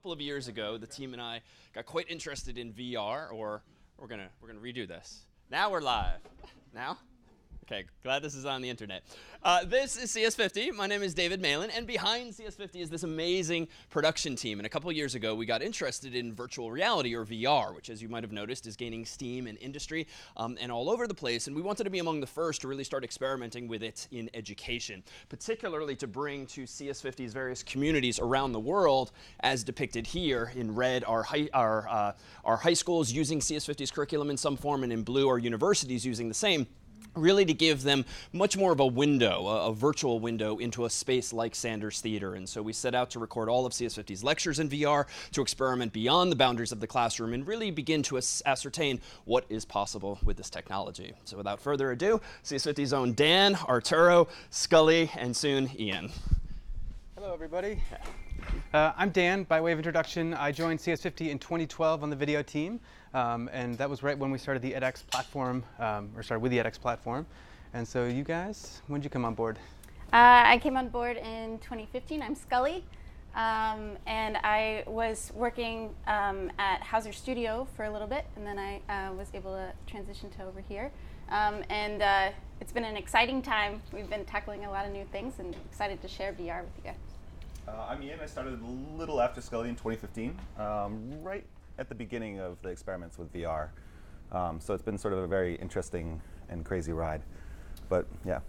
couple of years ago, the team and I got quite interested in VR, or we're gonna we're gonna redo this. Now we're live. Now. Okay, glad this is on the internet. Uh, this is CS50. My name is David Malan, and behind CS50 is this amazing production team. And a couple years ago, we got interested in virtual reality or VR, which, as you might have noticed, is gaining steam in industry um, and all over the place. And we wanted to be among the first to really start experimenting with it in education, particularly to bring to CS50's various communities around the world, as depicted here in red, our high, our, uh, our high schools using CS50's curriculum in some form, and in blue, our universities using the same really to give them much more of a window, a, a, virtual window into a space like Sanders Theater. And so we set out to record all of CS50's lectures in VR, to experiment beyond the boundaries of the classroom, and really begin to ascertain what is possible with this technology. So without further ado, CS50's own Dan, Arturo, Scully, and soon Ian. Hello, everybody. Uh, I'm Dan. By way of introduction, I joined CS50 in 2012 on the video team. Um, and that was right when we started the edX platform, um, or started with the edX platform. And so you guys, when did you come on board? Uh, I came on board in 2015. I'm Scully. Um, and I was working um, at Hauser Studio for a little bit, and then I uh, was able to transition to over here. Um, and uh, it's been an exciting time. We've been tackling a lot of new things, and excited to share VR with you guys. Uh, I'm Ian. I started a little after Scully in 2015, um, right at the beginning of the experiments with VR. Um, so it's been sort of a very interesting and crazy ride. But yeah,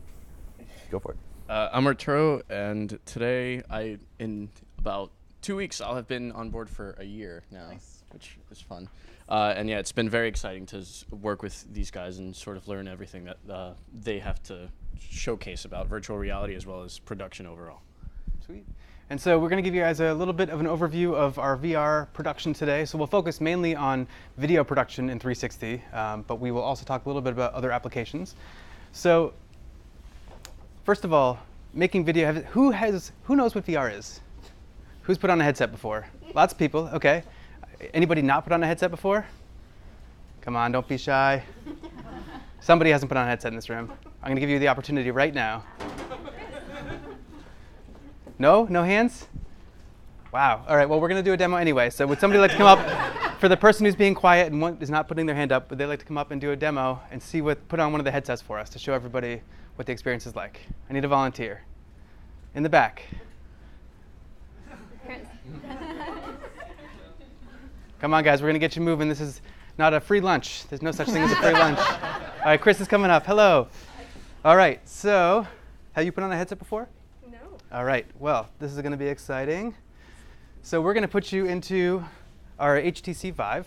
go for it. Uh, I'm Arturo, and today I, in about two weeks, I'll have been on board for a year now, nice. which is fun. Uh, and yeah, it's been very exciting to work with these guys and sort of learn everything that uh, they have to showcase about virtual reality as well as production overall. Sweet. And so we're going to give you guys a little bit of an overview of our VR production today. So we'll focus mainly on video production in 360, um, but we will also talk a little bit about other applications. So first of all, making video, who has, who knows what VR is? Who's put on a headset before? Lots of people, okay. Anybody not put on a headset before? Come on, don't be shy. Somebody hasn't put on a headset in this room. I'm going to give you the opportunity right now. No? No hands? Wow. All right, well, we're going to do a demo anyway. So would somebody like to come up, for the person who's being quiet and is not putting their hand up, would they like to come up and do a demo and see what, put on one of the headsets for us to show everybody what the experience is like? I need a volunteer. In the back. Come on, guys, we're going to get you moving. This is not a free lunch. There's no such thing as a free lunch. All right, Chris is coming up. Hello. All right, so have you put on a headset before? All right, well, this is going to be exciting. So we're going to put you into our HTC Vive.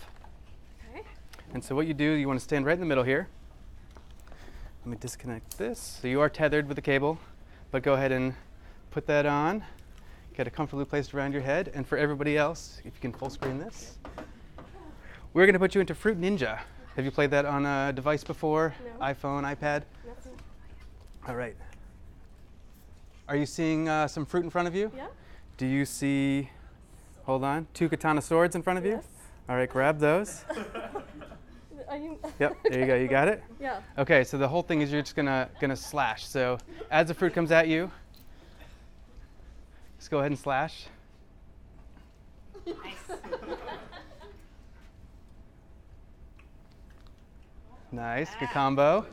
Okay. And so what you do, you want to stand right in the middle here. Let me disconnect this. So you are tethered with the cable, but go ahead and put that on. Get it comfortably placed around your head. And for everybody else, if you can full screen this, we're going to put you into Fruit Ninja. Have you played that on a device before? No. iPhone, iPad? Nothing. All right. Are you seeing uh, some fruit in front of you? Yeah. Do you see, hold on, two katana swords in front of you? Yes. All right, grab those. yep, there you go. You got it? Yeah. Okay, so the whole thing is you're just gonna gonna slash. So as the fruit comes at you, just go ahead and slash. Nice. nice, good combo.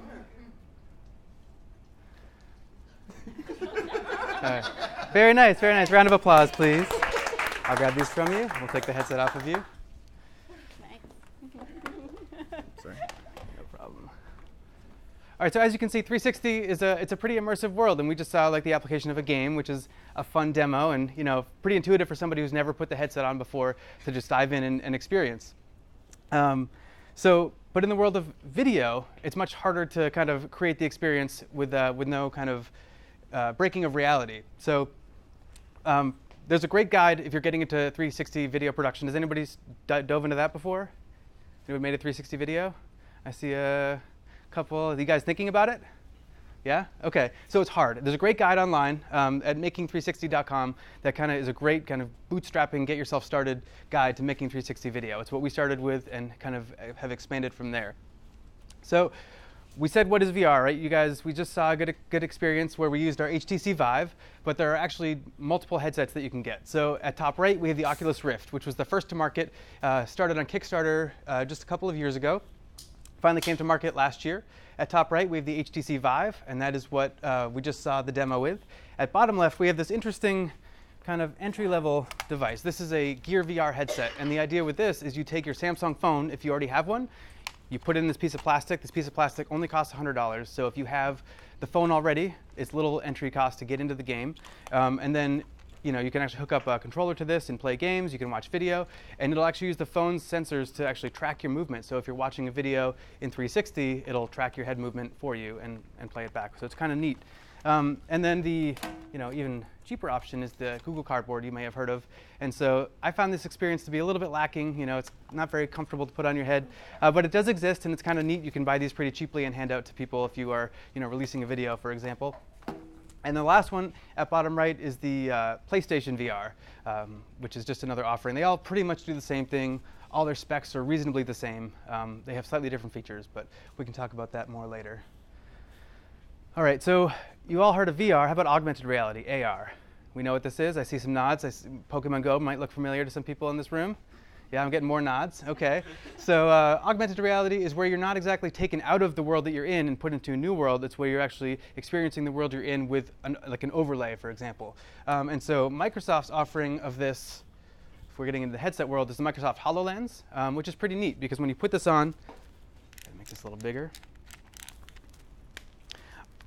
Right. Very nice, very nice. Round of applause, please. I'll grab these from you. We'll take the headset off of you. Sorry. No problem. All right, so as you can see, 360 is a it's a pretty immersive world, and we just saw like the application of a game, which is a fun demo, and you know, pretty intuitive for somebody who's never put the headset on before to just dive in and, and experience. Um, so, but in the world of video, it's much harder to kind of create the experience with uh, with no kind of uh, breaking of reality. So um, there's a great guide if you're getting into 360 video production. Has anybody dove into that before? Anybody made a 360 video? I see a couple. Are you guys thinking about it? Yeah? Okay. So it's hard. There's a great guide online um, at making360.com that kind of is a great kind of bootstrapping, get yourself started guide to making 360 video. It's what we started with and kind of have expanded from there. So we said what is VR, right? You guys, we just saw a good, good experience where we used our HTC Vive, but there are actually multiple headsets that you can get. So at top right, we have the Oculus Rift, which was the first to market, uh, started on Kickstarter uh, just a couple of years ago. Finally came to market last year. At top right, we have the HTC Vive, and that is what uh, we just saw the demo with. At bottom left, we have this interesting kind of entry-level device. This is a Gear VR headset, and the idea with this is you take your Samsung phone, if you already have one, you put in this piece of plastic. This piece of plastic only costs $100. So if you have the phone already, it's little entry cost to get into the game. Um, and then you know, you can actually hook up a controller to this and play games. You can watch video, and it'll actually use the phone's sensors to actually track your movement. So if you're watching a video in 360, it'll track your head movement for you and, and play it back. So it's kind of neat. Um, and then the, you know, even cheaper option is the Google Cardboard you may have heard of. And so I found this experience to be a little bit lacking. You know, it's not very comfortable to put on your head, uh, but it does exist and it's kind of neat. You can buy these pretty cheaply and hand out to people if you are, you know, releasing a video, for example. And the last one at bottom right is the uh, PlayStation VR, um, which is just another offering. They all pretty much do the same thing. All their specs are reasonably the same. Um, they have slightly different features, but we can talk about that more later. All right, so you all heard of VR. How about augmented reality, AR? We know what this is. I see some nods. See Pokemon Go might look familiar to some people in this room. Yeah, I'm getting more nods. Okay. so uh, augmented reality is where you're not exactly taken out of the world that you're in and put into a new world. It's where you're actually experiencing the world you're in with an, like an overlay, for example. Um, and so Microsoft's offering of this, if we're getting into the headset world, is the Microsoft HoloLens, um, which is pretty neat because when you put this on, make this a little bigger.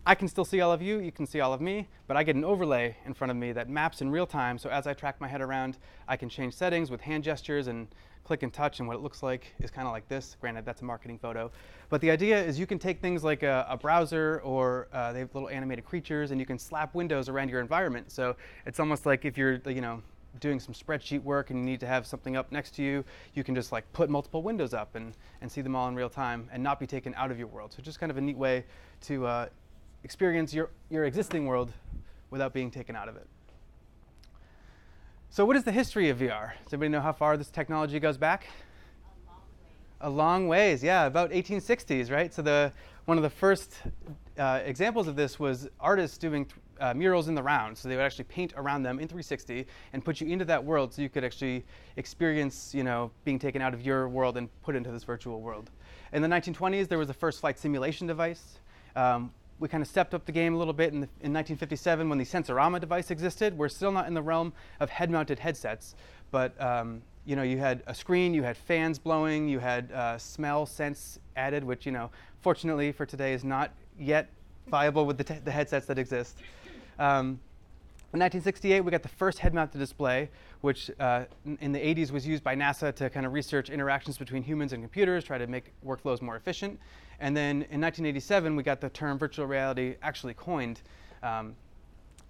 I can still see all of you, you can see all of me, but I get an overlay in front of me that maps in real time. So as I track my head around, I can change settings with hand gestures and click and touch. And what it looks like is kind of like this. Granted, that's a marketing photo. But the idea is you can take things like a, a browser or uh, they have little animated creatures and you can slap windows around your environment. So it's almost like if you're, you know, doing some spreadsheet work and you need to have something up next to you, you can just like put multiple windows up and, and see them all in real time and not be taken out of your world. So just kind of a neat way to uh, experience your, your existing world without being taken out of it. So what is the history of VR? Does anybody know how far this technology goes back? A long ways, yeah, about 1860s, right? So the one of the first uh, examples of this was artists doing uh, murals in the round. So they would actually paint around them in 360 and put you into that world, so you could actually experience, you know, being taken out of your world and put into this virtual world. In the 1920s, there was the first flight simulation device. Um, we kind of stepped up the game a little bit in, the, in 1957 when the Sensorama device existed. We're still not in the realm of head-mounted headsets, but um, you know, you had a screen, you had fans blowing, you had uh, smell sense added, which you know, fortunately for today is not yet viable with the, the headsets that exist. Um, in 1968, we got the first head-mounted display, which uh, in the 80s was used by NASA to kind of research interactions between humans and computers, try to make workflows more efficient. And then in 1987, we got the term virtual reality actually coined, um,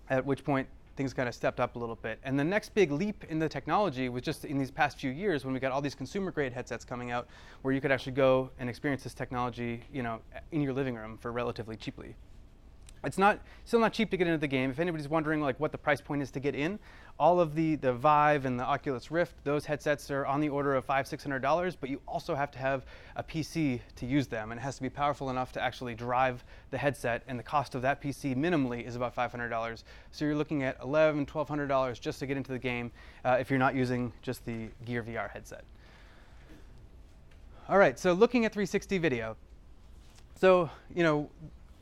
at which point things kind of stepped up a little bit. And the next big leap in the technology was just in these past few years when we got all these consumer grade headsets coming out where you could actually go and experience this technology you know, in your living room for relatively cheaply. It's not still not cheap to get into the game. If anybody's wondering like what the price point is to get in, all of the the Vive and the Oculus Rift, those headsets are on the order of five six hundred dollars. But you also have to have a PC to use them, and it has to be powerful enough to actually drive the headset. And the cost of that PC minimally is about five hundred dollars. So you're looking at eleven twelve hundred dollars just to get into the game uh, if you're not using just the Gear VR headset. All right, so looking at 360 video. So, you know,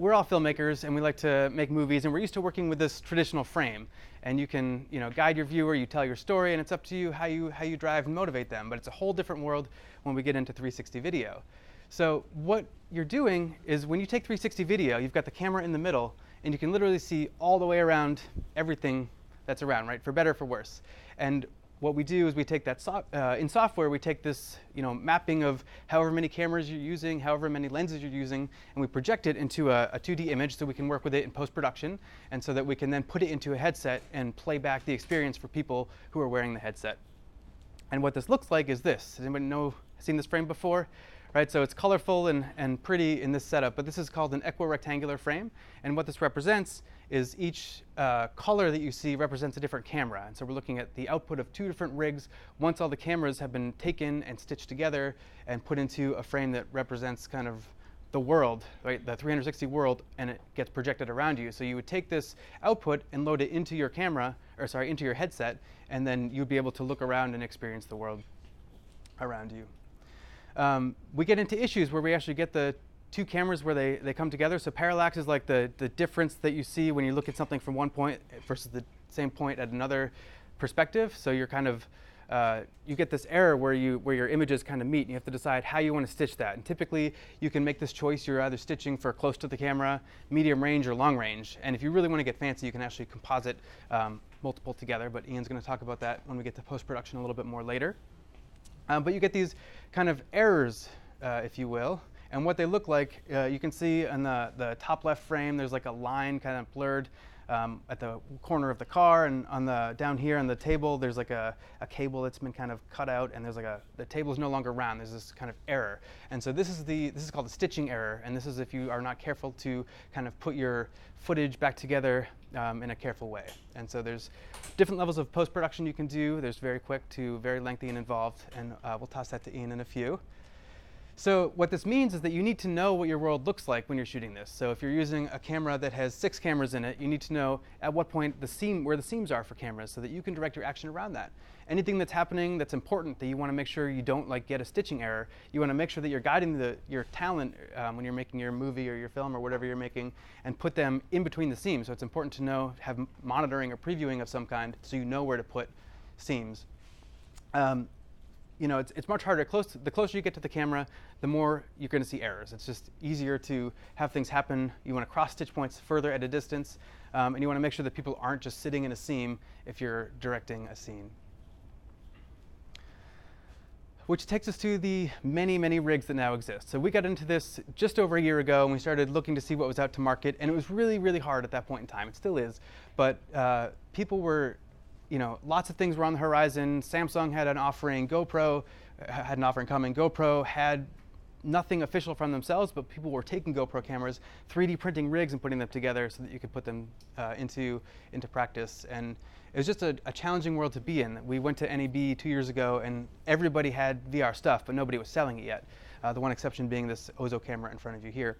we're all filmmakers and we like to make movies and we're used to working with this traditional frame. And you can you know guide your viewer you tell your story and it's up to you how you how you drive and motivate them. But it's a whole different world when we get into 360 video. So what you're doing is when you take 360 video you've got the camera in the middle and you can literally see all the way around everything that's around right? For better for worse. And what we do is we take that so, uh, in software we take this you know mapping of however many cameras you're using however many lenses you're using and we project it into a, a 2d image so we can work with it in post-production and so that we can then put it into a headset and play back the experience for people who are wearing the headset and what this looks like is this Has anybody know seen this frame before right? So it's colorful and, and pretty in this setup, but this is called an equirectangular frame. And what this represents is each uh, color that you see represents a different camera. And so we're looking at the output of two different rigs once all the cameras have been taken and stitched together and put into a frame that represents kind of the world, right, the 360 world, and it gets projected around you. So you would take this output and load it into your camera, or sorry, into your headset, and then you'd be able to look around and experience the world around you. Um, we get into issues where we actually get the two cameras where they, they come together. So parallax is like the, the difference that you see when you look at something from one point versus the same point at another perspective. So you're kind of uh, you get this error where you where your images kind of meet and you have to decide how you want to stitch that. And typically you can make this choice. You're either stitching for close to the camera, medium range, or long range. And if you really want to get fancy, you can actually composite um, multiple together. But Ian's going to talk about that when we get to post production a little bit more later. Um, but you get these kind of errors, uh, if you will. And what they look like, uh, you can see in the, the top left frame, there's like a line kind of blurred um, at the corner of the car, and on the down here on the table, there's like a, a cable that's been kind of cut out, and there's like a the table is no longer round. There's this kind of error, and so this is the this is called the stitching error, and this is if you are not careful to kind of put your footage back together um, in a careful way. And so there's different levels of post production you can do. There's very quick to very lengthy and involved, and uh, we'll toss that to Ian in a few. So what this means is that you need to know what your world looks like when you're shooting this. So if you're using a camera that has six cameras in it, you need to know at what point the seam, where the seams are for cameras so that you can direct your action around that. Anything that's happening that's important that you want to make sure you don't like get a stitching error, you want to make sure that you're guiding the, your talent um, when you're making your movie or your film or whatever you're making and put them in between the seams. So it's important to know, have monitoring or previewing of some kind so you know where to put seams. Um, you know, it's, it's much harder. Close to, the closer you get to the camera, the more you're going to see errors. It's just easier to have things happen. You want to cross stitch points further at a distance, um, and you want to make sure that people aren't just sitting in a seam if you're directing a scene. Which takes us to the many, many rigs that now exist. So we got into this just over a year ago, and we started looking to see what was out to market, and it was really, really hard at that point in time. It still is, but uh, people were you know, lots of things were on the horizon. Samsung had an offering, GoPro uh, had an offering coming. GoPro had nothing official from themselves, but people were taking GoPro cameras, 3D printing rigs, and putting them together so that you could put them uh, into into practice. And it was just a, a, challenging world to be in. We went to NAB two years ago, and everybody had VR stuff, but nobody was selling it yet. Uh, the one exception being this Ozo camera in front of you here.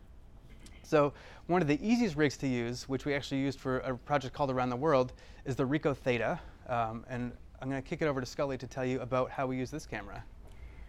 So one of the easiest rigs to use, which we actually used for a project called Around the World, is the Ricoh Theta. Um, and I'm going to kick it over to Scully to tell you about how we use this camera.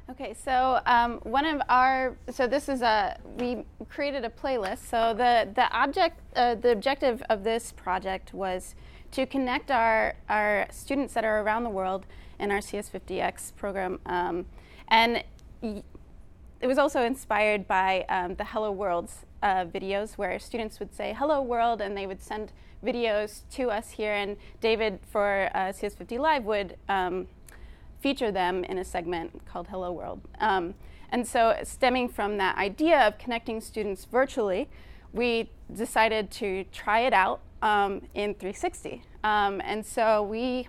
Okay, so um, one of our so this is a we created a playlist. So the the object uh, the objective of this project was to connect our our students that are around the world in our CS50X program, um, and it was also inspired by um, the Hello Worlds uh, videos where students would say "Hello World" and they would send videos to us here, and David for uh, CS50 Live would um, feature them in a segment called Hello World. Um, and so, stemming from that idea of connecting students virtually, we decided to try it out um, in 360. Um, and so, we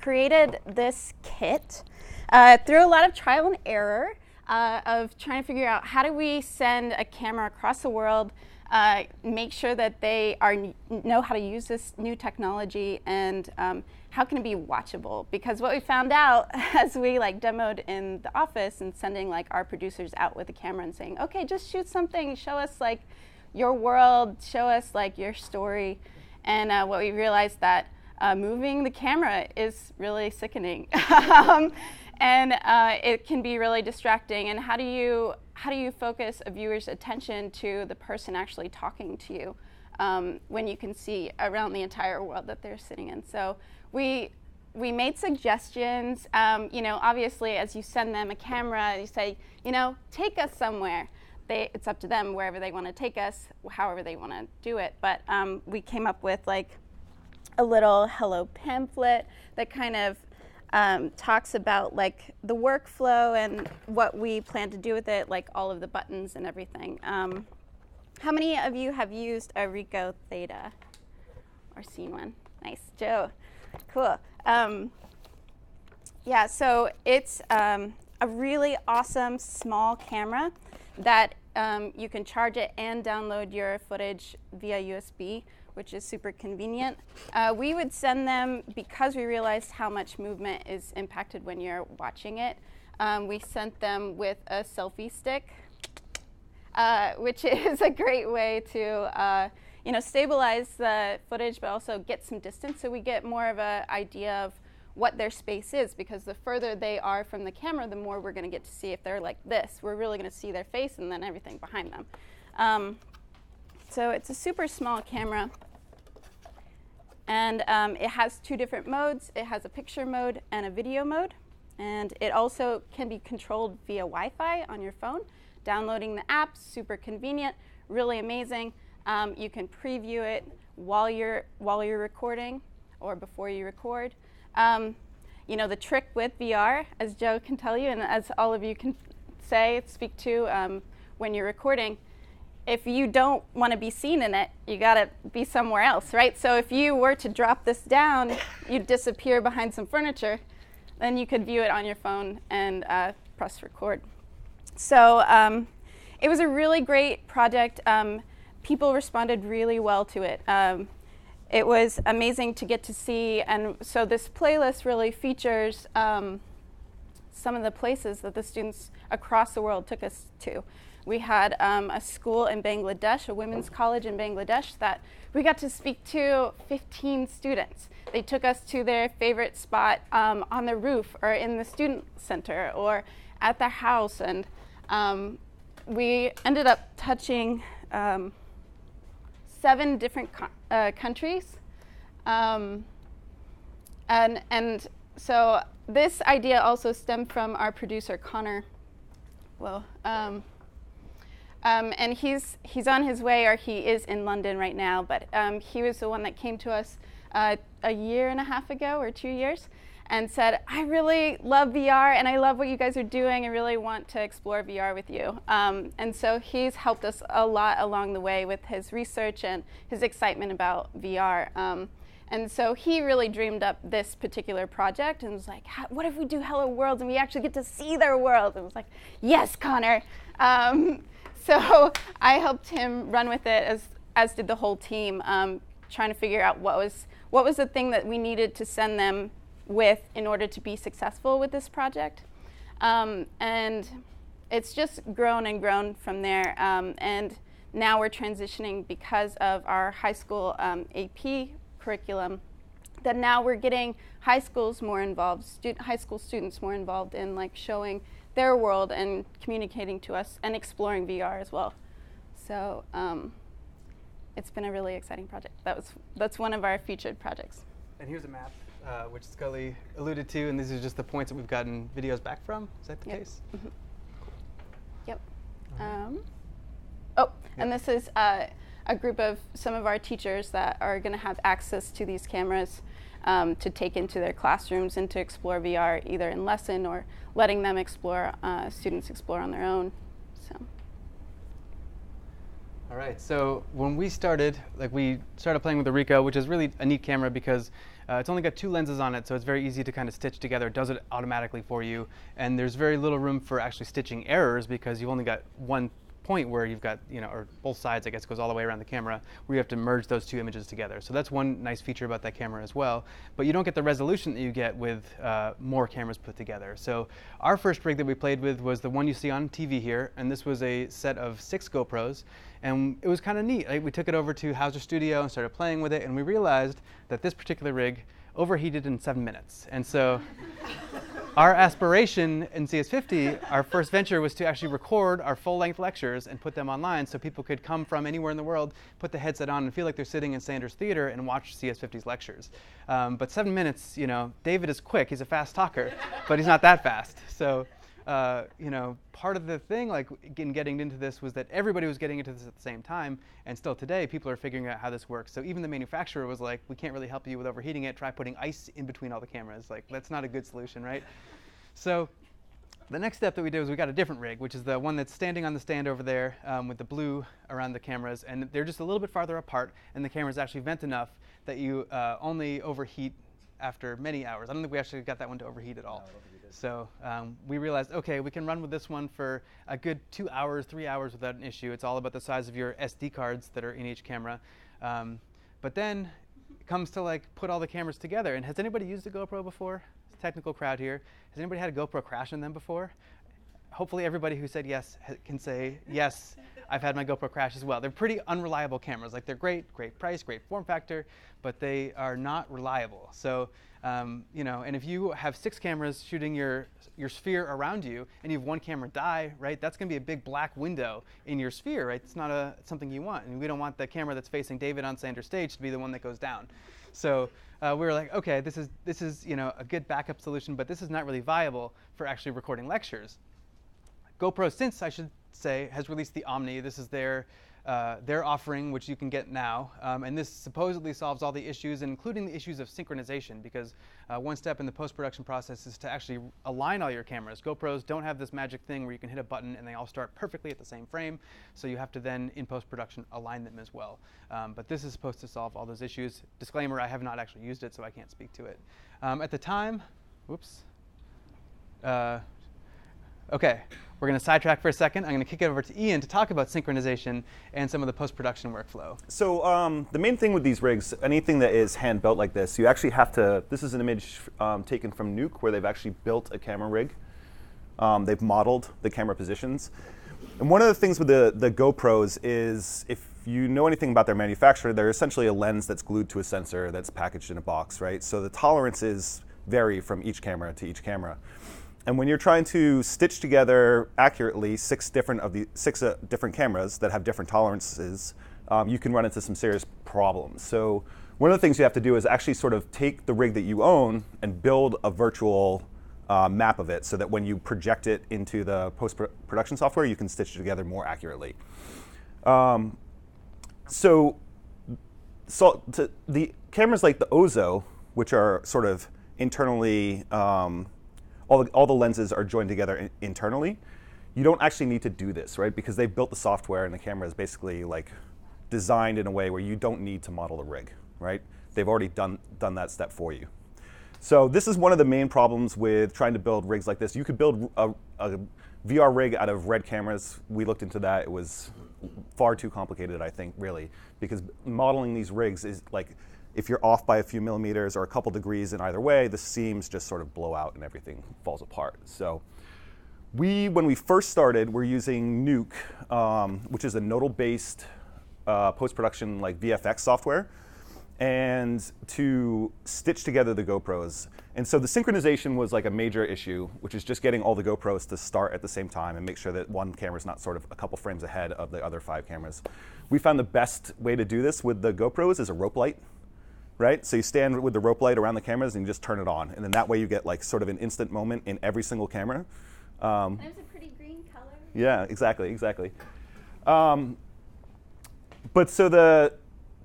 created this kit uh, through a lot of trial and error uh, of trying to figure out how do we send a camera across the world uh, make sure that they are know how to use this new technology and um, how can it be watchable? Because what we found out as we like demoed in the office and sending like our producers out with a camera and saying okay just shoot something. Show us like your world. Show us like your story. And uh, what we realized that uh, moving the camera is really sickening. Um, and uh, it can be really distracting. And how do you how do you focus a viewer's attention to the person actually talking to you um, when you can see around the entire world that they're sitting in? So we we made suggestions. Um, you know obviously as you send them a camera you say you know take us somewhere. They, it's up to them wherever they want to take us however they want to do it. But um, we came up with like a little hello pamphlet that kind of um, talks about like the workflow and what we plan to do with it, like all of the buttons and everything. Um, how many of you have used a Ricoh Theta or seen one? Nice, Joe. Cool. Um, yeah, so it's um, a really awesome small camera that um, you can charge it and download your footage via USB which is super convenient. Uh, we would send them because we realized how much movement is impacted when you're watching it. Um, we sent them with a selfie stick. uh, which is a great way to uh, you know stabilize the footage, but also get some distance, so we get more of an idea of what their space is. Because the further they are from the camera, the more we're going to get to see if they're like this. We're really going to see their face and then everything behind them. Um, so it's a super small camera. And um, it has two different modes. It has a picture mode and a video mode. And it also can be controlled via Wi-Fi on your phone. Downloading the app, super convenient, really amazing. Um, you can preview it while you're, while you're recording or before you record. Um, you know, the trick with VR, as Joe can tell you and as all of you can say, speak to um, when you're recording, if you don't want to be seen in it, you got to be somewhere else, right? So if you were to drop this down, you'd disappear behind some furniture, then you could view it on your phone and uh, press record. So um, it was a really great project. Um, people responded really well to it. Um, it was amazing to get to see, and so this playlist really features um, some of the places that the students across the world took us to. We had um, a school in Bangladesh, a women's college in Bangladesh, that we got to speak to 15 students. They took us to their favorite spot um, on the roof or in the student center or at their house. And um, we ended up touching um, seven different co- uh, countries. Um, and, and so this idea also stemmed from our producer, Connor. Well, um, um, and he's, he's on his way, or he is in London right now, but um, he was the one that came to us uh, a year and a half ago, or two years, and said, I really love VR and I love what you guys are doing. I really want to explore VR with you. Um, and so he's helped us a lot along the way with his research and his excitement about VR. Um, and so he really dreamed up this particular project and was like, what if we do Hello Worlds and we actually get to see their world? And was like, yes, Connor. Um, so I helped him run with it as, as did the whole team, um, trying to figure out what was, what was the thing that we needed to send them with in order to be successful with this project. Um, and it's just grown and grown from there. Um, and now we're transitioning because of our high school um, AP curriculum that now we're getting high schools more involved, stu- high school students more involved in like showing their world and communicating to us and exploring VR as well. So um, it's been a really exciting project. That was that's one of our featured projects. And here's a map, uh, which Scully alluded to, and these are just the points that we've gotten videos back from. Is that the Yep. case? Yep. Um, oh, and this is uh, a group of some of our teachers that are going to have access to these cameras um, to take into their classrooms and to explore VR either in lesson or letting them explore, uh, students explore on their own. So, All right. So when we started, like we started playing with the Ricoh, which is really a neat camera because uh, it's only got two lenses on it, so it's very easy to kind of stitch together. It does it automatically for you, and there's very little room for actually stitching errors because you've only got one point where you've got, you know, or both sides, I guess, goes all the way around the camera, where you have to merge those two images together. So that's one nice feature about that camera as well. But you don't get the resolution that you get with uh, more cameras put together. So our first rig that we played with was the one you see on TV here, and this was a set of six GoPros, and it was kind of neat. Like, we took it over to Hauser Studio and started playing with it, and we realized that this particular rig overheated in seven minutes. And so our aspiration in CS50, our first venture, was to actually record our full-length lectures and put them online so people could come from anywhere in the world, put the headset on, and feel like they're sitting in Sanders Theater and watch CS50's lectures. Um, but seven minutes, you know, David is quick. He's a fast talker, but he's not that fast. So, uh, you know, part of the thing, like in getting into this, was that everybody was getting into this at the same time, and still today, people are figuring out how this works. So even the manufacturer was like, "We can't really help you with overheating it. Try putting ice in between all the cameras. Like that's not a good solution, right?" So the next step that we did was we got a different rig, which is the one that's standing on the stand over there um, with the blue around the cameras, and they're just a little bit farther apart, and the cameras actually vent enough that you uh, only overheat after many hours. I don't think we actually got that one to overheat at all. So um, we realized, okay, we can run with this one for a good two hours, three hours without an issue. It's all about the size of your SD cards that are in each camera. Um, but then it comes to like put all the cameras together. And has anybody used a GoPro before? It's a technical crowd here. Has anybody had a GoPro crash on them before? Hopefully everybody who said yes can say yes. I've had my GoPro crash as well. They're pretty unreliable cameras. Like they're great, great price, great form factor, but they are not reliable. So, um, you know, and if you have six cameras shooting your your sphere around you, and you have one camera die, right? That's going to be a big black window in your sphere, right? It's not a something you want, and we don't want the camera that's facing David on Sanders stage to be the one that goes down. So uh, we were like, okay, this is this is you know a good backup solution, but this is not really viable for actually recording lectures. GoPro, since I should say, has released the Omni. This is their uh, their offering, which you can get now. Um, and this supposedly solves all the issues, including the issues of synchronization, because uh, one step in the post production process is to actually align all your cameras. GoPros don't have this magic thing where you can hit a button and they all start perfectly at the same frame. So you have to then, in post production, align them as well. Um, but this is supposed to solve all those issues. Disclaimer I have not actually used it, so I can't speak to it. Um, at the time, whoops. Uh, Okay, we're going to sidetrack for a second. I'm going to kick it over to Ian to talk about synchronization and some of the post-production workflow. So um, the main thing with these rigs, anything that is hand built like this, you actually have to. This is an image um, taken from Nuke, where they've actually built a camera rig. Um, they've modeled the camera positions. And one of the things with the, the GoPros is if you know anything about their manufacturer, they're essentially a lens that's glued to a sensor that's packaged in a box, right? So the tolerances vary from each camera to each camera. And when you're trying to stitch together accurately six different of the six uh, different cameras that have different tolerances, um, you can run into some serious problems. So one of the things you have to do is actually sort of take the rig that you own and build a virtual uh, map of it, so that when you project it into the post-production software, you can stitch it together more accurately. Um, so, so the cameras like the Ozo, which are sort of internally um, all the, all the lenses are joined together in, internally. You don't actually need to do this, right? Because they've built the software and the camera is basically like designed in a way where you don't need to model a rig, right? They've already done, done that step for you. So this is one of the main problems with trying to build rigs like this. You could build a, a VR rig out of red cameras. We looked into that. It was far too complicated, I think, really, because modeling these rigs is like if you're off by a few millimeters or a couple degrees in either way, the seams just sort of blow out and everything falls apart. So we, when we first started, we're using Nuke, um, which is a nodal-based uh, post-production like VFX software, and to stitch together the GoPros. And so the synchronization was like a major issue, which is just getting all the GoPros to start at the same time and make sure that one camera is not sort of a couple frames ahead of the other five cameras. We found the best way to do this with the GoPros is a rope light right? So you stand with the rope light around the cameras and you just turn it on, and then that way you get like sort of an instant moment in every single camera. Um, There's a pretty green color. Yeah, exactly, exactly. Um, but so the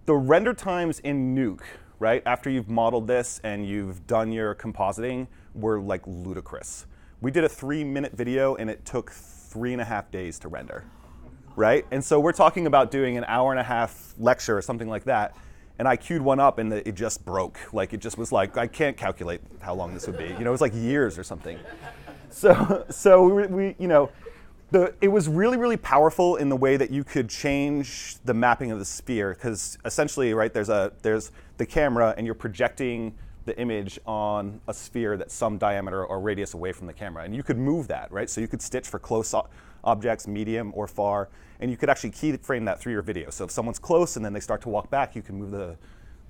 the render times in Nuke, right after you've modeled this and you've done your compositing, were like ludicrous. We did a three-minute video and it took three and a half days to render, right? And so we're talking about doing an hour and a half lecture or something like that and I queued one up and it just broke. Like it just was like I can't calculate how long this would be. You know, it was like years or something. So so we, we you know, the it was really really powerful in the way that you could change the mapping of the sphere because essentially right there's a there's the camera and you're projecting the image on a sphere that's some diameter or radius away from the camera and you could move that right so you could stitch for close objects medium or far and you could actually keyframe that through your video. So if someone's close and then they start to walk back, you can move the,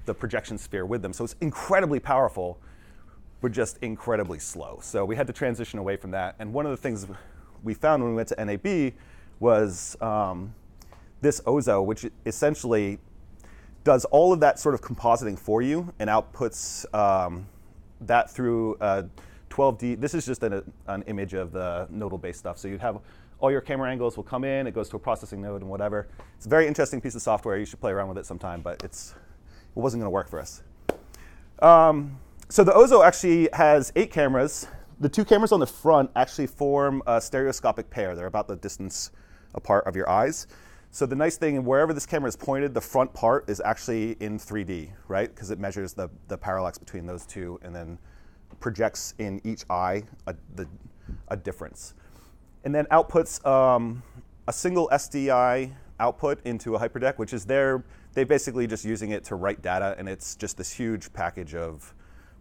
the projection sphere with them. So it's incredibly powerful, but just incredibly slow. So we had to transition away from that. And one of the things we found when we went to NAB was um, this Ozo, which essentially does all of that sort of compositing for you and outputs um, that through 12D. This is just an, an image of the nodal-based stuff. So you'd have all your camera angles will come in, it goes to a processing node and whatever. It's a very interesting piece of software. You should play around with it sometime, but it's, it wasn't going to work for us. Um, so the Ozo actually has eight cameras. The two cameras on the front actually form a stereoscopic pair. They're about the distance apart of your eyes. So the nice thing, wherever this camera is pointed, the front part is actually in 3D, right? Because it measures the, the parallax between those two and then projects in each eye a, the, a difference and then outputs um, a single SDI output into a hyperdeck, which is their, they're basically just using it to write data, and it's just this huge package of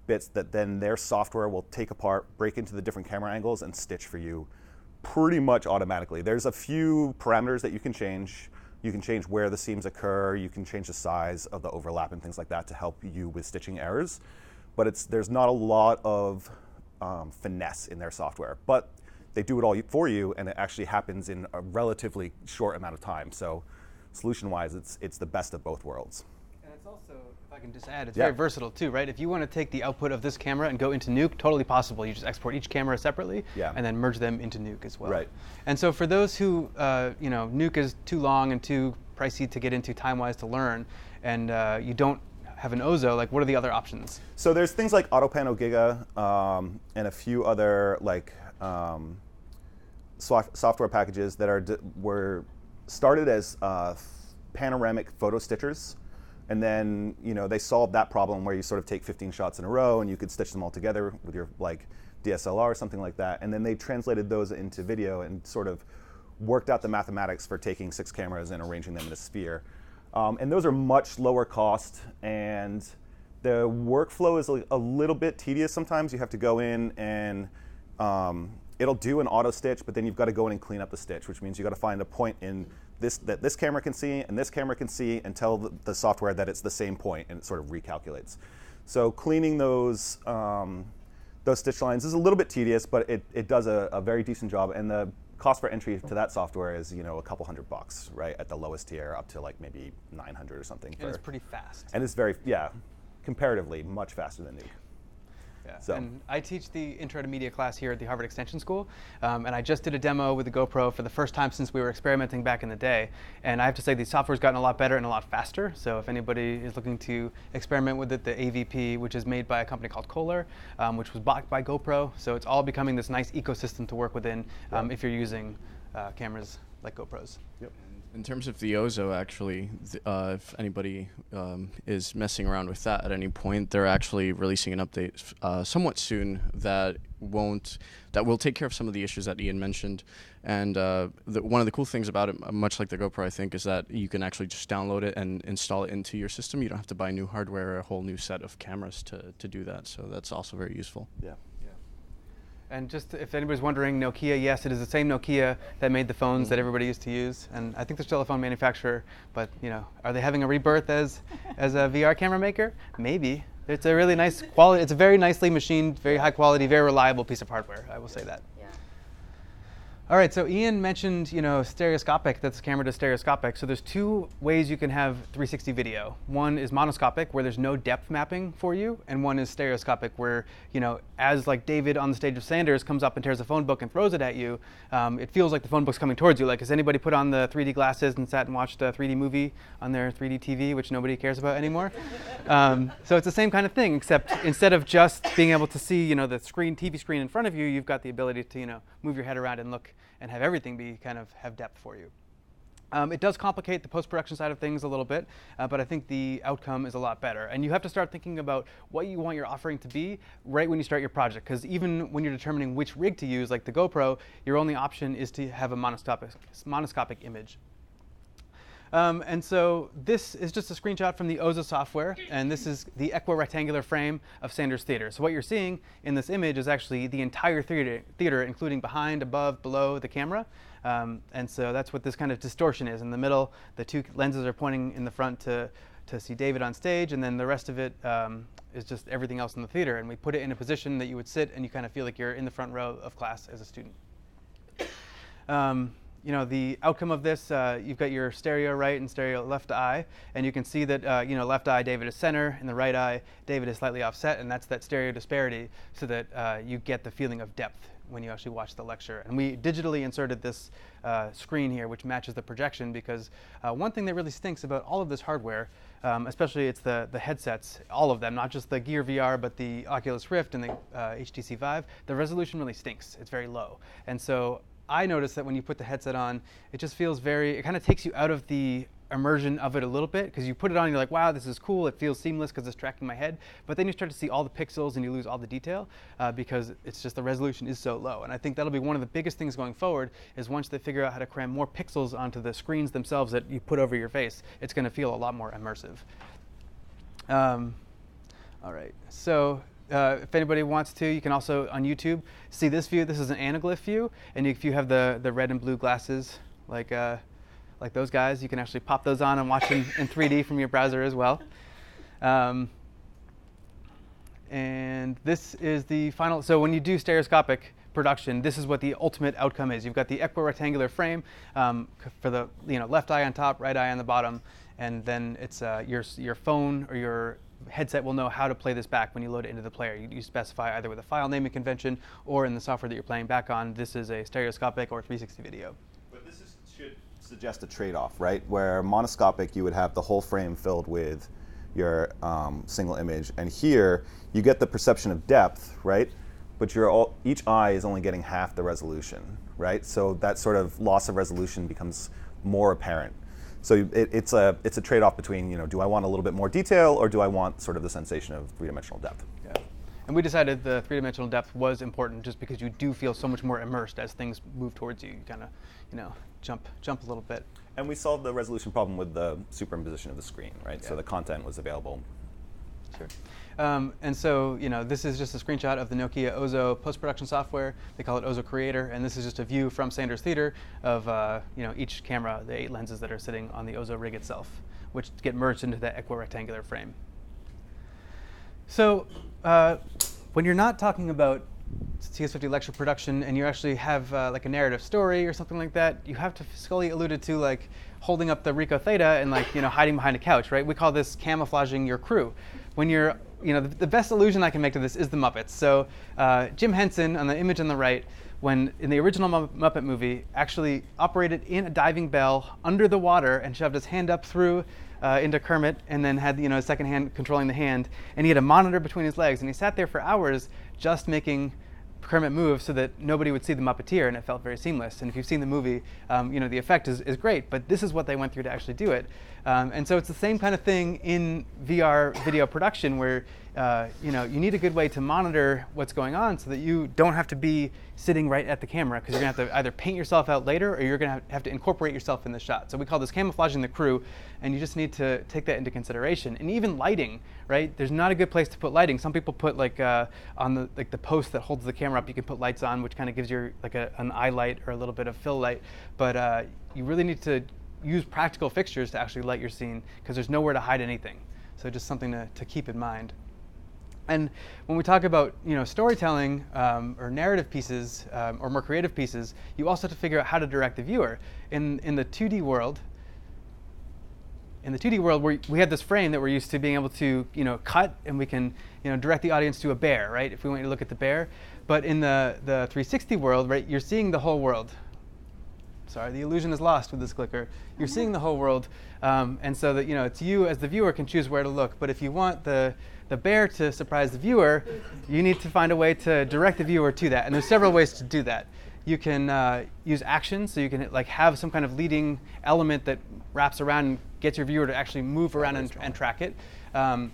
bits that then their software will take apart, break into the different camera angles, and stitch for you pretty much automatically. There's a few parameters that you can change. You can change where the seams occur. You can change the size of the overlap and things like that to help you with stitching errors. But it's there's not a lot of um, finesse in their software. But they do it all for you, and it actually happens in a relatively short amount of time. So, solution-wise, it's it's the best of both worlds. And it's also, if I can just add, it's Yeah. very versatile too, right? If you want to take the output of this camera and go into Nuke, totally possible. You just export each camera separately Yeah. and then merge them into Nuke as well. Right. And so for those who, uh, you know, Nuke is too long and too pricey to get into time-wise to learn, and uh, you don't have an Ozo, like what are the other options? So there's things like AutoPano Giga um, and a few other like um, soft- software packages that are were started as uh, panoramic photo stitchers, and then you know they solved that problem where you sort of take 15 shots in a row and you could stitch them all together with your like DSLR or something like that, and then they translated those into video and sort of worked out the mathematics for taking six cameras and arranging them in a sphere. Um, and those are much lower cost and the workflow is a, a little bit tedious sometimes. You have to go in and um, it'll do an auto stitch, but then you've got to go in and clean up the stitch, which means you've got to find a point in this that this camera can see and this camera can see and tell the, the software that it's the same point and it sort of recalculates. So cleaning those um, those stitch lines is a little bit tedious, but it, it does a, a very decent job. And the cost for entry to that software is you know a couple hundred bucks, right, at the lowest tier, up to like maybe 900 or something. And for- it's pretty fast. and it's very yeah, comparatively much faster than Nuke. Yeah. So- And I teach the Intro to Media class here at the Harvard Extension School, um, and I just did a demo with the GoPro for the first time since we were experimenting back in the day. And I have to say the software's gotten a lot better and a lot faster. So if anybody is looking to experiment with it, the AVP, which is made by a company called Kolor, um, which was bought by GoPro, so it's all becoming this nice ecosystem to work within um, if you're using uh, cameras like GoPros. Yep. In terms of the Ozo, actually, uh, if anybody um, is messing around with that at any point, they're actually releasing an update uh, somewhat soon that won't that will take care of some of the issues that Ian mentioned. And uh, the, one of the cool things about it, much like the GoPro, I think, is that you can actually just download it and install it into your system. You don't have to buy new hardware or a whole new set of cameras to, to do that. So that's also very useful. Yeah. And just if anybody's wondering, Nokia, yes, it is the same Nokia that made the phones that mm. everybody used to use, and I think they're still a phone manufacturer. But you know, are they having a rebirth as as a VR camera maker? Maybe. It's a really nice quality. It's a very nicely machined, very high quality, very reliable piece of hardware. I will say that. All right, so Ian mentioned, you know, stereoscopic, that's camera to stereoscopic. So there's two ways you can have 360 video. One is monoscopic, where there's no depth mapping for you, and one is stereoscopic, where, you know, as like David on the stage of Sanders comes up and tears a phone book and throws it at you, um, it feels like the phone book's coming towards you. Like, has anybody put on the 3D glasses and sat and watched a 3D movie on their 3D TV, which nobody cares about anymore? um, so it's the same kind of thing, except instead of just being able to see, you know, the screen, TV screen in front of you, you've got the ability to, you know, move your head around and look and have everything be kind of have depth for you. Um, it does complicate the post-production side of things a little bit, uh, but I think the outcome is a lot better. And you have to start thinking about what you want your offering to be right when you start your project, because even when you're determining which rig to use, like the GoPro, your only option is to have a monoscopic, monoscopic image. Um, and so this is just a screenshot from the Ozo software, and this is the equirectangular frame of Sanders Theater. So what you're seeing in this image is actually the entire theater, theater including behind, above, below the camera. Um, and so that's what this kind of distortion is. In the middle, the two lenses are pointing in the front to, to see David on stage, and then the rest of it um, is just everything else in the theater. And we put it in a position that you would sit and you kind of feel like you're in the front row of class as a student. Um, you know, the outcome of this, uh, you've got your stereo right and stereo left eye, and you can see that, uh, you know, left eye David is center, and the right eye David is slightly offset, and that's that stereo disparity so that uh, you get the feeling of depth when you actually watch the lecture. And we digitally inserted this uh, screen here, which matches the projection, because uh, one thing that really stinks about all of this hardware, um, especially it's the, the headsets, all of them, not just the Gear VR, but the Oculus Rift and the uh, HTC Vive, the resolution really stinks. It's very low. And so I noticed that when you put the headset on, it just feels very, it kind of takes you out of the immersion of it a little bit because you put it on and you're like, wow, this is cool. It feels seamless because it's tracking my head. But then you start to see all the pixels and you lose all the detail uh, because it's just the resolution is so low. And I think that'll be one of the biggest things going forward is once they figure out how to cram more pixels onto the screens themselves that you put over your face, it's going to feel a lot more immersive. Um, all right, so uh, if anybody wants to, you can also on YouTube see this view. This is an anaglyph view, and if you have the the red and blue glasses, like uh, like those guys, you can actually pop those on and watch them in 3D from your browser as well. Um, and this is the final. So when you do stereoscopic production, this is what the ultimate outcome is. You've got the equirectangular frame um, for the you know left eye on top, right eye on the bottom, and then it's uh, your your phone or your headset will know how to play this back when you load it into the player. You, you, specify either with a file naming convention or in the software that you're playing back on. This is a stereoscopic or 360 video. But this is, should suggest a trade-off, right? Where monoscopic, you would have the whole frame filled with your um, single image, and here you get the perception of depth, right? But all, each eye is only getting half the resolution, right? So that sort of loss of resolution becomes more apparent. So it, it's a it's a trade-off between you know do I want a little bit more detail or do I want sort of the sensation of three-dimensional depth? Yeah. And we decided the three-dimensional depth was important just because you do feel so much more immersed as things move towards you. You kind of, you know, jump jump a little bit. And we solved the resolution problem with the superimposition of the screen, right? Yeah. So the content was available. Sure. Um, and so, you know, this is just a screenshot of the Nokia Ozo post-production software. They call it Ozo Creator, and this is just a view from Sanders Theater of, uh, you know, each camera, the eight lenses that are sitting on the Ozo rig itself, which get merged into that equirectangular frame. So, uh, when you're not talking about CS50 lecture production and you actually have uh, like a narrative story or something like that, you have to, Scully alluded to like holding up the Ricoh Theta and like, you know, hiding behind a couch, right? We call this camouflaging your crew. When you're, you know, the, the best allusion I can make to this is the Muppets. So uh, Jim Henson on the image on the right, when in the original Muppet movie, actually operated in a diving bell under the water and shoved his hand up through uh, into Kermit and then had you know his second hand controlling the hand and he had a monitor between his legs and he sat there for hours just making Kermit move so that nobody would see the Muppeteer, and it felt very seamless. And if you've seen the movie, um, you know the effect is, is great, but this is what they went through to actually do it. Um, and so it's the same kind of thing in VR video production, where uh, you know you need a good way to monitor what's going on, so that you don't have to be sitting right at the camera, because you're gonna have to either paint yourself out later, or you're gonna have to incorporate yourself in the shot. So we call this camouflaging the crew, and you just need to take that into consideration. And even lighting, right? There's not a good place to put lighting. Some people put like uh, on the like the post that holds the camera up, you can put lights on, which kind of gives you like a, an eye light or a little bit of fill light. But uh, you really need to use practical fixtures to actually light your scene because there's nowhere to hide anything. So just something to, to keep in mind. And when we talk about you know storytelling um, or narrative pieces um, or more creative pieces, you also have to figure out how to direct the viewer. In in the 2D world, in the 2D world, we we have this frame that we're used to being able to you know cut and we can you know direct the audience to a bear, right? If we want to look at the bear, but in the the 360 world, right, you're seeing the whole world. Sorry, the illusion is lost with this clicker. You're seeing the whole world, um, and so that you know it's you as the viewer can choose where to look. But if you want the the bear to surprise the viewer, you need to find a way to direct the viewer to that. And there's several ways to do that. You can uh, use action, so you can like have some kind of leading element that wraps around and gets your viewer to actually move around and, and track it. Um,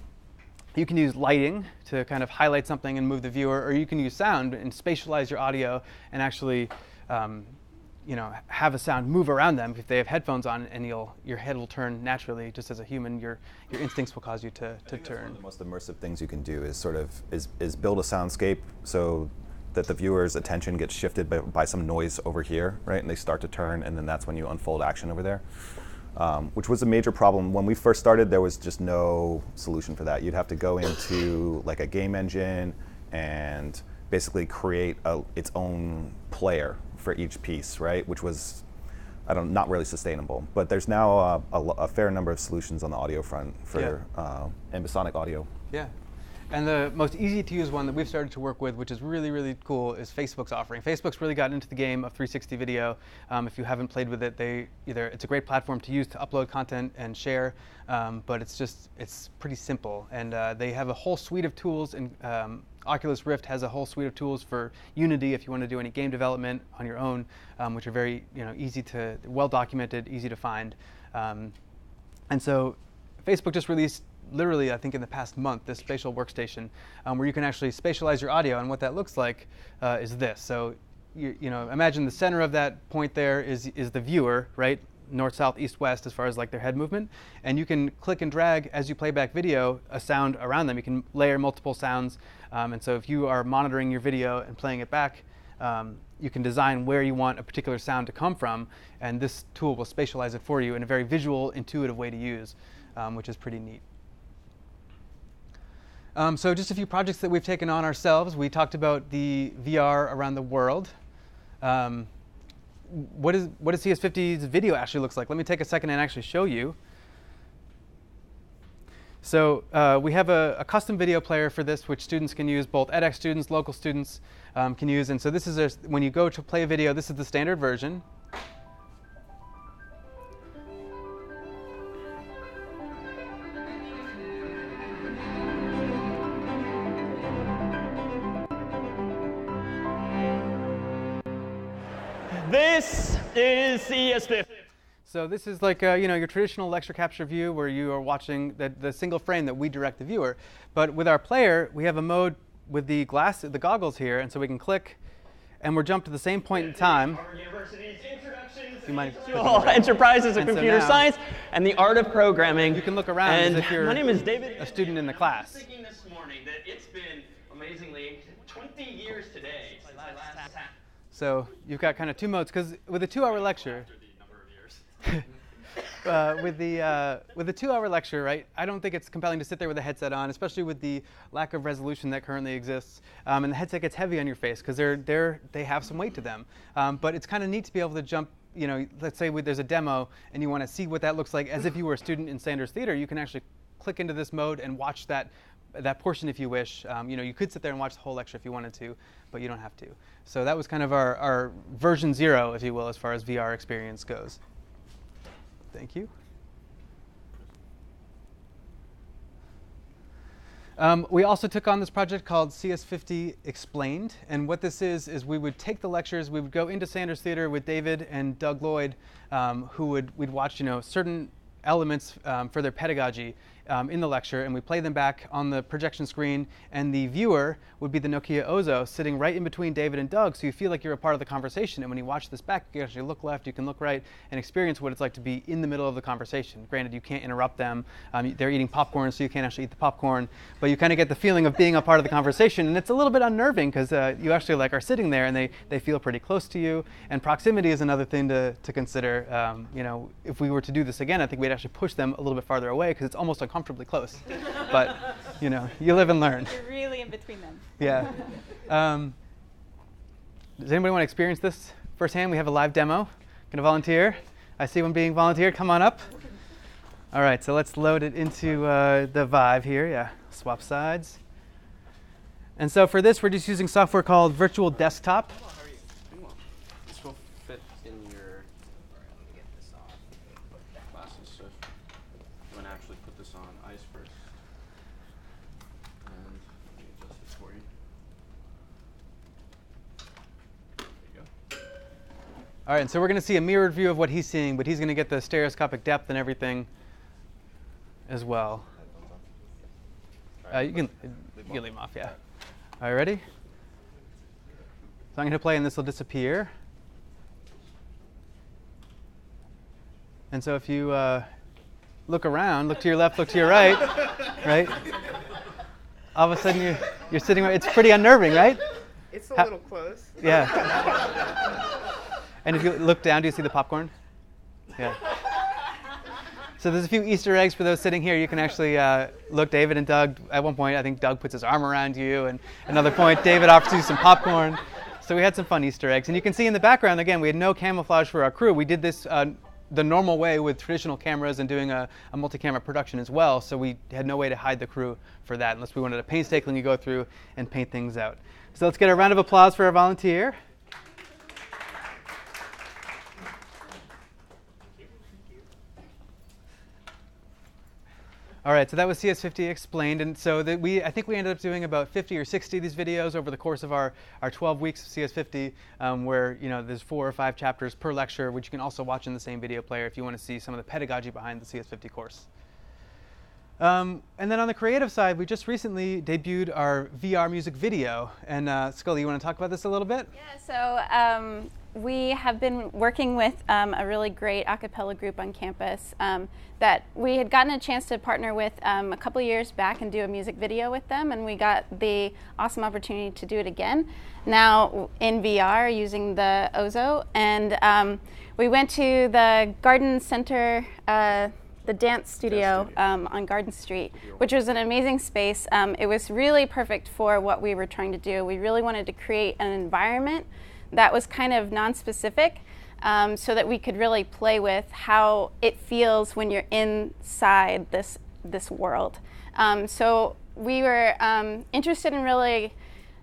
you can use lighting to kind of highlight something and move the viewer, or you can use sound and spatialize your audio and actually um, you know, have a sound move around them if they have headphones on, and you'll your head will turn naturally. Just as a human, your your instincts will cause you to, to turn. the most immersive things you can do is sort of is is build a soundscape so that the viewer's attention gets shifted by, by some noise over here, right? And they start to turn, and then that's when you unfold action over there. Um, which was a major problem when we first started. There was just no solution for that. You'd have to go into like a game engine and basically create a, its own player for each piece, right? Which was, I don't, not really sustainable. But there's now a, a, a fair number of solutions on the audio front for yeah. uh, ambisonic audio. Yeah. And the most easy to use one that we've started to work with, which is really, really cool, is Facebook's offering. Facebook's really gotten into the game of 360 video. Um, if you haven't played with it, they either it's a great platform to use to upload content and share, um, but it's just it's pretty simple. And uh, they have a whole suite of tools and um, Oculus Rift has a whole suite of tools for Unity if you want to do any game development on your own, um, which are very you know easy to, well documented, easy to find. Um, and so Facebook just released literally, I think in the past month, this spatial workstation um, where you can actually spatialize your audio. And what that looks like uh, is this. So you, you know, imagine the center of that point there is, is the viewer, right? north, south, east, west as far as like their head movement. And you can click and drag as you play back video a sound around them. You can layer multiple sounds. Um, and so if you are monitoring your video and playing it back, um, you can design where you want a particular sound to come from. And this tool will spatialize it for you in a very visual, intuitive way to use, um, which is pretty neat. Um, so just a few projects that we've taken on ourselves. We talked about the VR around the world. Um, what, is, what does CS50's video actually looks like? Let me take a second and actually show you. So uh, we have a, a, custom video player for this, which students can use, both edX students, local students um, can use. And so this is a, when you go to play a video, this is the standard version. This is CS50. So this is like uh, you know your traditional lecture capture view where you are watching the, the single frame that we direct the viewer. But with our player, we have a mode with the glass, the goggles here, and so we can click, and we're jumped to the same point in time. You might enterprises of computer so science and the art of programming. You can look around and as if you're my name is David. a student in the class. Thinking this morning that it's been amazingly 20 years today so you've got kind of two modes because with a two-hour lecture. uh, with the uh, with the two-hour lecture, right? I don't think it's compelling to sit there with a headset on, especially with the lack of resolution that currently exists. Um, and the headset gets heavy on your face because they're they're they have some weight to them. Um, but it's kind of neat to be able to jump. You know, let's say there's a demo and you want to see what that looks like as if you were a student in Sanders Theater. You can actually click into this mode and watch that that portion if you wish. Um, you know, you could sit there and watch the whole lecture if you wanted to, but you don't have to. So that was kind of our, our version zero, if you will, as far as VR experience goes. Thank you. Um, we also took on this project called CS50 Explained. And what this is, is we would take the lectures, we would go into Sanders Theater with David and Doug Lloyd, um, who would, we'd watch, you know, certain elements um, for their pedagogy um, in the lecture, and we play them back on the projection screen, and the viewer would be the Nokia Ozo sitting right in between David and Doug, so you feel like you're a part of the conversation. And when you watch this back, you can actually look left, you can look right, and experience what it's like to be in the middle of the conversation. Granted, you can't interrupt them. Um, they're eating popcorn, so you can't actually eat the popcorn, but you kind of get the feeling of being a part of the conversation, and it's a little bit unnerving because uh, you actually like are sitting there and they, they feel pretty close to you. And proximity is another thing to, to consider. Um, you know, if we were to do this again, I think we'd actually push them a little bit farther away because it's almost uncomfortably close. but you know, you live and learn. You're really in between them. Yeah. Um, does anybody want to experience this firsthand? We have a live demo. Gonna volunteer? I see one being volunteered. Come on up. All right, so let's load it into uh, the Vive here. Yeah, swap sides. And so for this, we're just using software called Virtual Desktop. All right, so we're going to see a mirrored view of what he's seeing, but he's going to get the stereoscopic depth and everything as well. Uh, you can you can leave them off, yeah. All right, ready? So I'm going to play and this will disappear. And so if you uh, look around, look to your left, look to your right, right? All of a sudden you're, you're sitting, it's pretty unnerving, right? It's a little close. Yeah. And if you look down, do you see the popcorn? Yeah. So there's a few Easter eggs for those sitting here. You can actually uh, look, David and Doug. At one point, I think Doug puts his arm around you, and another point, David offers you some popcorn. So we had some fun Easter eggs. And you can see in the background, again, we had no camouflage for our crew. We did this uh, the normal way with traditional cameras and doing a, a multi-camera production as well. So we had no way to hide the crew for that unless we wanted to painstakingly go through and paint things out. So let's get a round of applause for our volunteer. All right, so that was CS50 explained, and so that we, I think we ended up doing about 50 or 60 of these videos over the course of our, our 12 weeks of CS50, um, where you know there's four or five chapters per lecture, which you can also watch in the same video player if you want to see some of the pedagogy behind the CS50 course. Um, and then on the creative side, we just recently debuted our VR music video. And uh, Scully, you want to talk about this a little bit? Yeah, so um, we have been working with um, a really great a cappella group on campus um, that we had gotten a chance to partner with um, a couple years back and do a music video with them, and we got the awesome opportunity to do it again. Now in VR using the Ozo, and um, we went to the Garden Center. Uh, the dance studio, studio. Um, on Garden Street, which was an amazing space. Um, it was really perfect for what we were trying to do. We really wanted to create an environment that was kind of non-specific um, so that we could really play with how it feels when you're inside this this world. Um, so we were um, interested in really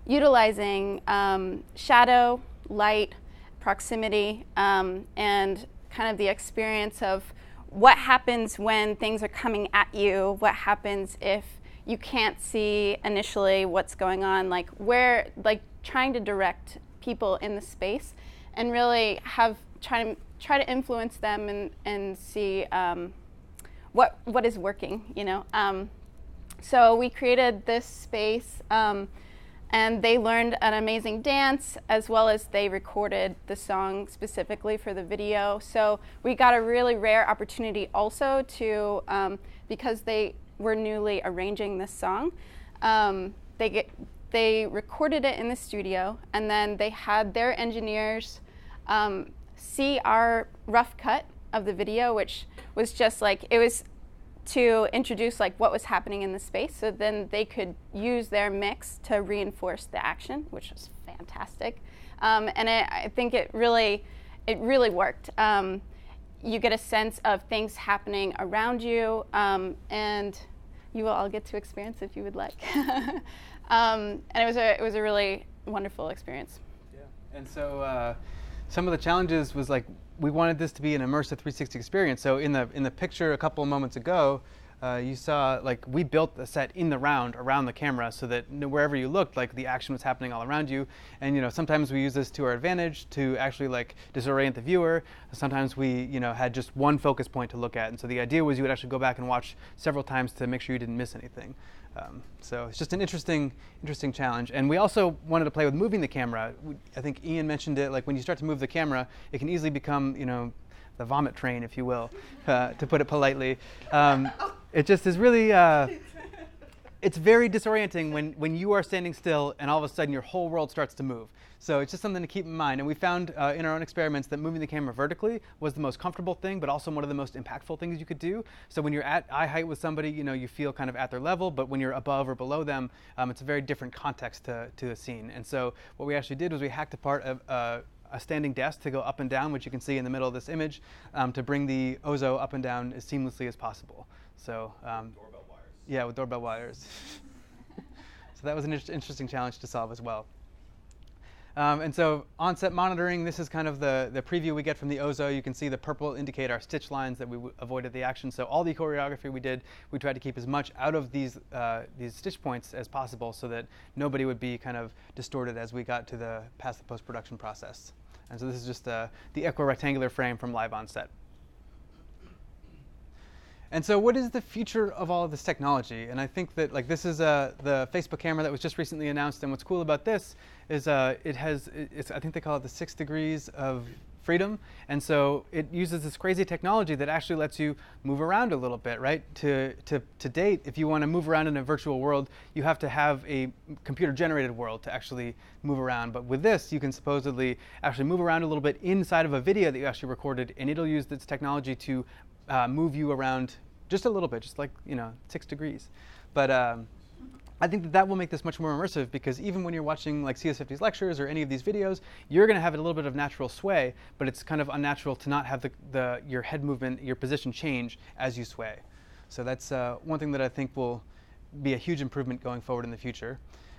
utilizing um, shadow, light, proximity, um, and kind of the experience of what happens when things are coming at you, what happens if you can't see initially what's going on, like where, like trying to direct people in the space and really have try to try to influence them and and see um, what what is working. You know, um, so we created this space. Um, and they learned an amazing dance as well as they recorded the song specifically for the video. So we got a really rare opportunity also to, um, because they were newly arranging this song, um, they get they recorded it in the studio and then they had their engineers um, see our rough cut of the video, which was just like it was to introduce like what was happening in the space. So then they could use their mix to reinforce the action which was fantastic. Um, and it, i think it really it really worked. Um, you get a sense of things happening around you um, and you will all get to experience if you would like Um, and it was a it was a really wonderful experience yeah. and so uh, some of the challenges was like we wanted this to be an immersive 360 experience. So in the in the picture a couple of moments ago, uh, you saw like we built the set in the round around the camera so that wherever you looked, like the action was happening all around you. And you know sometimes we use this to our advantage to actually like disorient the viewer. Sometimes we you know had just one focus point to look at, and so the idea was you would actually go back and watch several times to make sure you didn't miss anything. Um, so it's just an interesting, interesting challenge. And we also wanted to play with moving the camera. We, I think Ian mentioned it. Like when you start to move the camera, it can easily become, you know, the vomit train, if you will, uh, to put it politely. Um, it just is really. Uh, it's very disorienting when, when you are standing still and all of a sudden your whole world starts to move. So it's just something to keep in mind. And we found uh, in our own experiments that moving the camera vertically was the most comfortable thing, but also one of the most impactful things you could do. So when you're at eye height with somebody, you know, you feel kind of at their level, but when you're above or below them, um, it's a very different context to, to the scene. And so what we actually did was we hacked apart a, a a standing desk to go up and down, which you can see in the middle of this image, um, to bring the Ozo up and down as seamlessly as possible. So um. Yeah, with doorbell wires. so that was an inter- interesting challenge to solve as well. Um, and so on-set monitoring, this is kind of the, the preview we get from the Ozo. You can see the purple indicate our stitch lines that we w- avoided the action. So all the choreography we did, we tried to keep as much out of these, uh, these stitch points as possible so that nobody would be kind of distorted as we got to the past the post-production process. And so this is just uh, the equirectangular frame from live on set. And so, what is the future of all of this technology? And I think that like this is uh, the Facebook camera that was just recently announced. And what's cool about this is uh, it has, it's, I think they call it the six degrees of freedom. And so it uses this crazy technology that actually lets you move around a little bit, right? To, to, to date, if you want to move around in a virtual world, you have to have a computer generated world to actually move around. But with this, you can supposedly actually move around a little bit inside of a video that you actually recorded, and it'll use this technology to uh, move you around just a little bit, just like, you know, six degrees. But um, I think that that will make this much more immersive because even when you're watching like CS50's lectures or any of these videos, you're going to have a little bit of natural sway, but it's kind of unnatural to not have the, the your head movement, your position change as you sway. So that's uh, one thing that I think will be a huge improvement going forward in the future.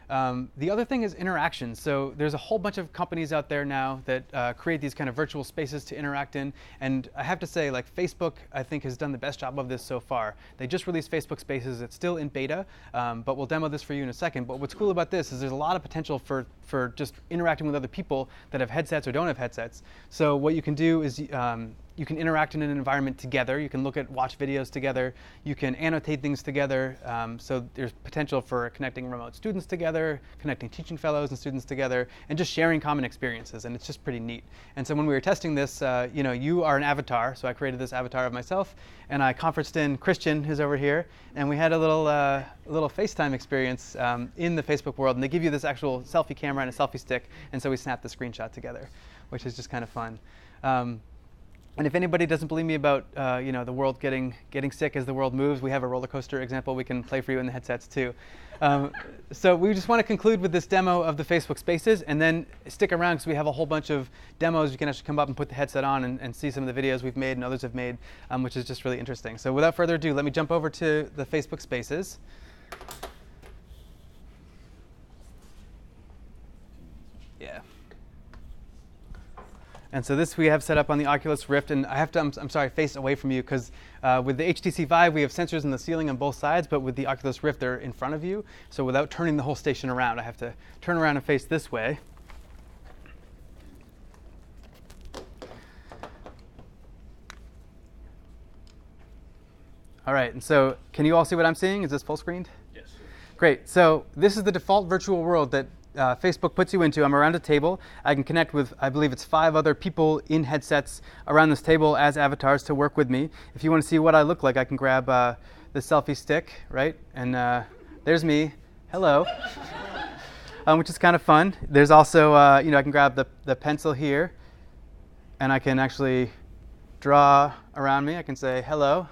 Um, the other thing is interaction. So there's a whole bunch of companies out there now that uh, create these kind of virtual spaces to interact in. And I have to say, like Facebook, I think has done the best job of this so far. They just released Facebook Spaces. It's still in beta, um, but we'll demo this for you in a second. But what's cool about this is there's a lot of potential for for just interacting with other people that have headsets or don't have headsets. So what you can do is um, you can interact in an environment together. You can look at watch videos together. You can annotate things together. Um, so there's potential for connecting remote students together, connecting teaching fellows and students together, and just sharing common experiences. And it's just pretty neat. And so when we were testing this, uh, you know, you are an avatar. So I created this avatar of myself, and I conferenced in Christian, who's over here, and we had a little uh, little FaceTime experience um, in the Facebook world. And they give you this actual selfie camera and a selfie stick, and so we snapped the screenshot together, which is just kind of fun. Um, and if anybody doesn't believe me about uh, you know the world getting getting sick as the world moves, we have a roller coaster example we can play for you in the headsets too. Um, so we just want to conclude with this demo of the Facebook Spaces, and then stick around because we have a whole bunch of demos. You can actually come up and put the headset on and, and see some of the videos we've made and others have made, um, which is just really interesting. So without further ado, let me jump over to the Facebook Spaces. And so this we have set up on the Oculus Rift, and I have to, I'm, I'm sorry, face away from you because uh, with the HTC Vive we have sensors in the ceiling on both sides, but with the Oculus Rift they're in front of you. So without turning the whole station around, I have to turn around and face this way. All right, and so can you all see what I'm seeing? Is this full screened? Yes. Great. So this is the default virtual world that uh, Facebook puts you into. I'm around a table. I can connect with, I believe it's five other people in headsets around this table as avatars to work with me. If you want to see what I look like, I can grab uh, the selfie stick, right? And uh, there's me. Hello. um, which is kind of fun. There's also, uh, you know, I can grab the, the pencil here and I can actually draw around me. I can say hello.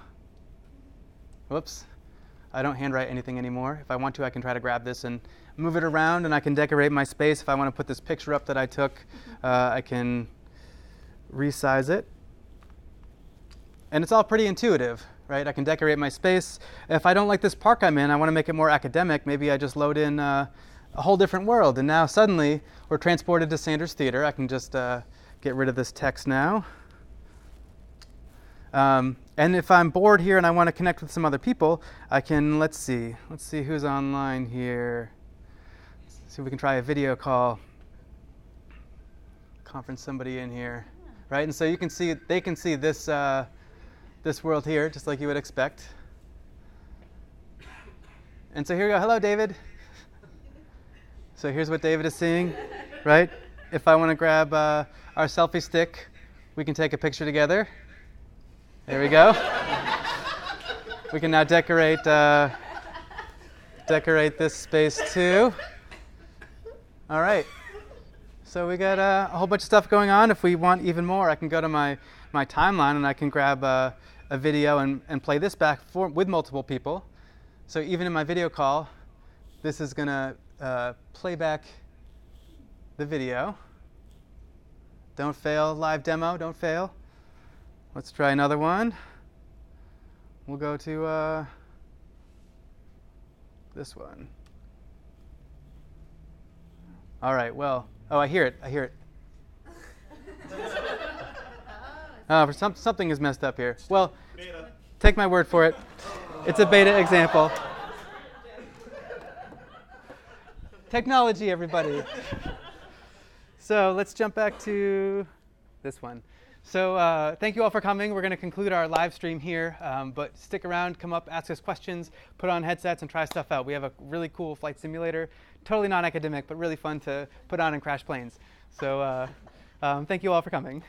Whoops. I don't handwrite anything anymore. If I want to, I can try to grab this and move it around, and I can decorate my space. If I want to put this picture up that I took, uh, I can resize it. And it's all pretty intuitive, right? I can decorate my space. If I don't like this park I'm in, I want to make it more academic, maybe I just load in uh, a whole different world. And now suddenly we're transported to Sanders Theater. I can just uh, get rid of this text now. Um, and if I'm bored here and I want to connect with some other people, I can, let's see, let's see who's online here. See if we can try a video call. Conference somebody in here, right? And so you can see, they can see this, uh, this world here, just like you would expect. And so here we go. Hello, David. So here's what David is seeing, right? If I want to grab uh, our selfie stick, we can take a picture together. There we go. we can now decorate uh, decorate this space too. All right. So we got uh, a whole bunch of stuff going on. If we want even more, I can go to my, my timeline and I can grab uh, a video and, and play this back for, with multiple people. So even in my video call, this is going to uh, play back the video. Don't fail, live demo, don't fail. Let's try another one. We'll go to uh, this one. All right, well, oh, I hear it. I hear it. Uh, for some, something is messed up here. Well, take my word for it. It's a beta example. Technology, everybody. so let's jump back to this one. So uh, thank you all for coming. We're going to conclude our live stream here, um, but stick around, come up, ask us questions, put on headsets, and try stuff out. We have a really cool flight simulator, totally non-academic, but really fun to put on and crash planes. So uh, um, thank you all for coming.